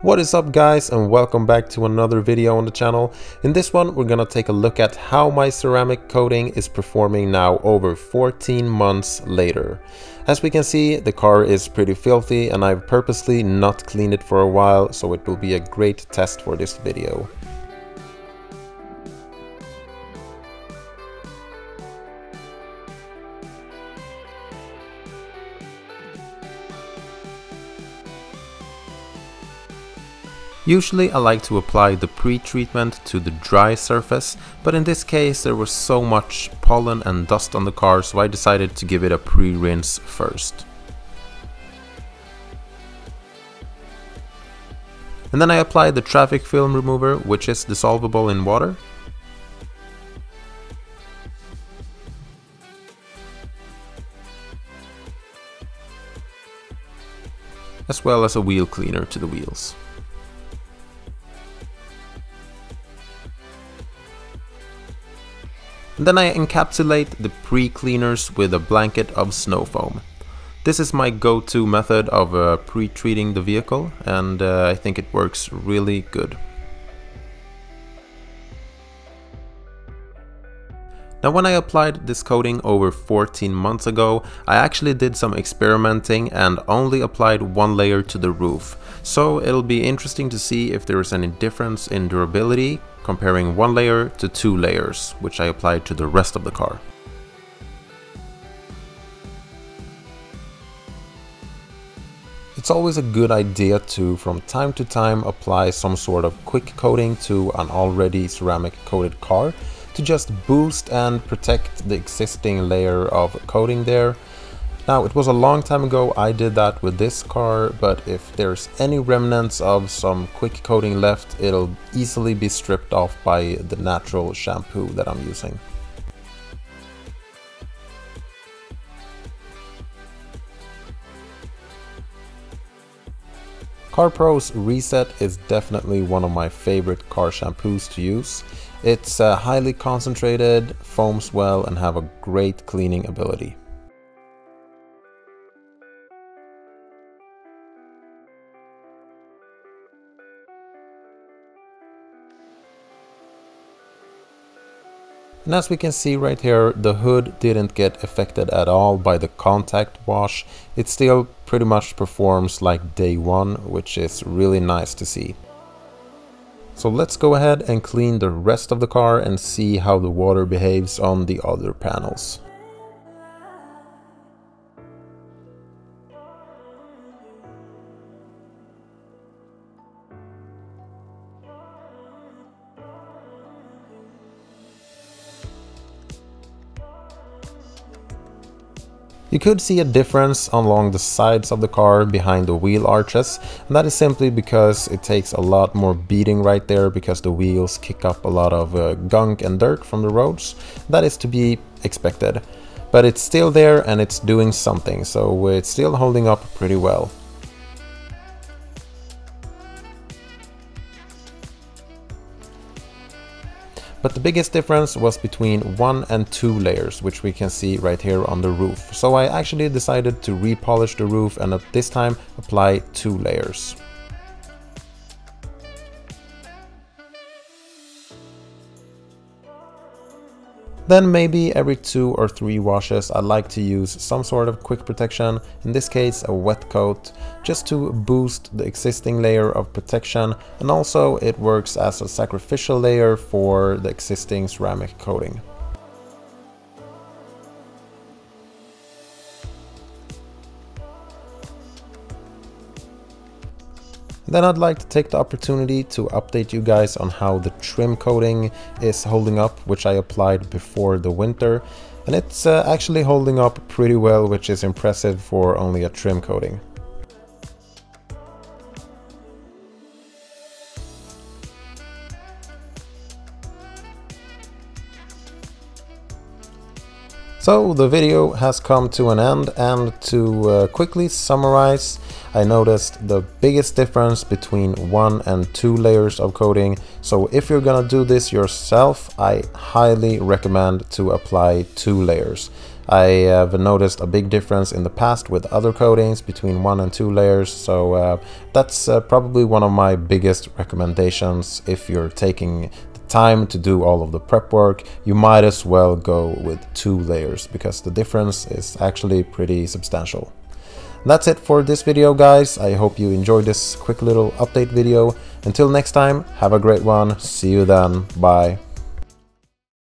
What is up guys and welcome back to another video on the channel. In this one we're gonna take a look at how my ceramic coating is performing now over 14 months later. As we can see the car is pretty filthy and I've purposely not cleaned it for a while so it will be a great test for this video. Usually I like to apply the pre-treatment to the dry surface, but in this case there was so much pollen and dust on the car so I decided to give it a pre-rinse first. And then I applied the traffic film remover, which is dissolvable in water. As well as a wheel cleaner to the wheels. And then I encapsulate the pre-cleaners with a blanket of snow foam. This is my go-to method of uh, pre-treating the vehicle and uh, I think it works really good. Now when I applied this coating over 14 months ago, I actually did some experimenting and only applied one layer to the roof. So it'll be interesting to see if there is any difference in durability comparing one layer to two layers, which I applied to the rest of the car. It's always a good idea to, from time to time, apply some sort of quick coating to an already ceramic coated car to just boost and protect the existing layer of coating there now, it was a long time ago I did that with this car, but if there's any remnants of some quick coating left, it'll easily be stripped off by the natural shampoo that I'm using. CarPro's Reset is definitely one of my favorite car shampoos to use. It's uh, highly concentrated, foams well and have a great cleaning ability. And as we can see right here, the hood didn't get affected at all by the contact wash. It still pretty much performs like day one, which is really nice to see. So let's go ahead and clean the rest of the car and see how the water behaves on the other panels. You could see a difference along the sides of the car behind the wheel arches and that is simply because it takes a lot more beating right there because the wheels kick up a lot of uh, gunk and dirt from the roads. That is to be expected. But it's still there and it's doing something, so it's still holding up pretty well. But the biggest difference was between one and two layers, which we can see right here on the roof. So I actually decided to repolish the roof and at this time apply two layers. Then maybe every two or three washes I like to use some sort of quick protection, in this case a wet coat, just to boost the existing layer of protection and also it works as a sacrificial layer for the existing ceramic coating. Then I'd like to take the opportunity to update you guys on how the trim coating is holding up, which I applied before the winter. And it's uh, actually holding up pretty well, which is impressive for only a trim coating. So the video has come to an end and to uh, quickly summarize I noticed the biggest difference between one and two layers of coating. So if you're gonna do this yourself, I highly recommend to apply two layers. I have noticed a big difference in the past with other coatings between one and two layers, so uh, that's uh, probably one of my biggest recommendations if you're taking time to do all of the prep work, you might as well go with two layers because the difference is actually pretty substantial. That's it for this video guys, I hope you enjoyed this quick little update video. Until next time, have a great one, see you then, bye.